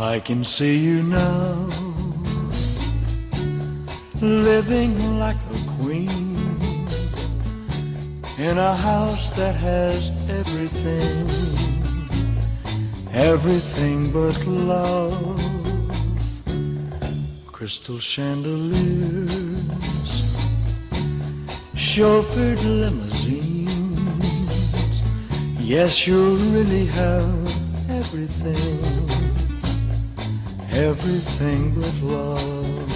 I can see you now, living like a queen in a house that has everything, everything but love. Crystal chandeliers, chauffeured limousines. Yes, you'll really have everything, everything but love.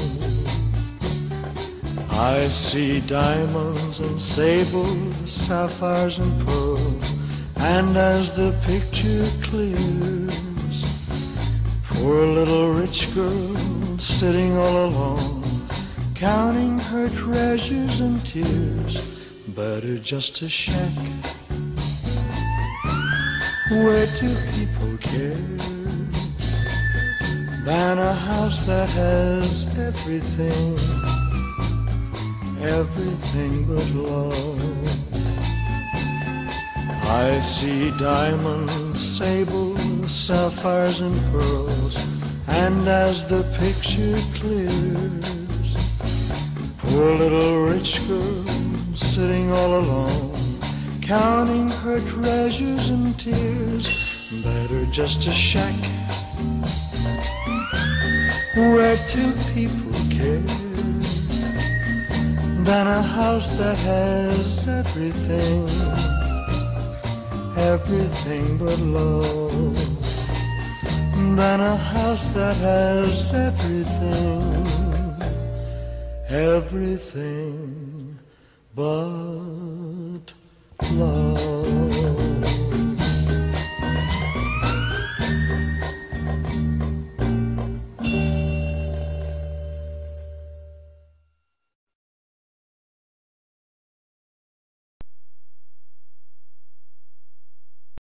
I see diamonds and sables, sapphires and pearls, and as the picture clears, poor little rich girl sitting all alone, counting her treasures and tears, better just a shack where two people care than a house that has everything everything but love. I see diamonds, sables, sapphires, and pearls, and as the picture clears, poor little rich girl sitting all alone, counting her treasures and tears, better just a shack where two people care than a house that has everything, everything but love. Than a house that has everything, everything but love.